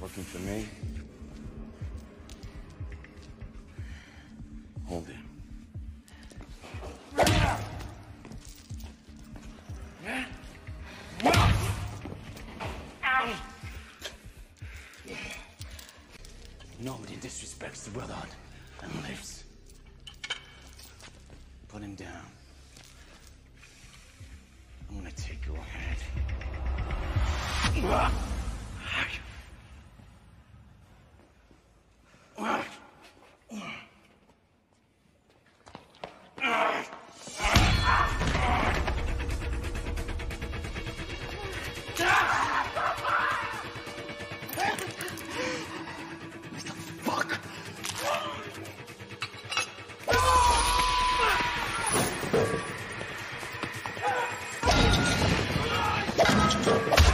Working for me? Hold him. Nobody disrespects the brotherhood and lives. Put him down. I'm gonna take your head. Ah!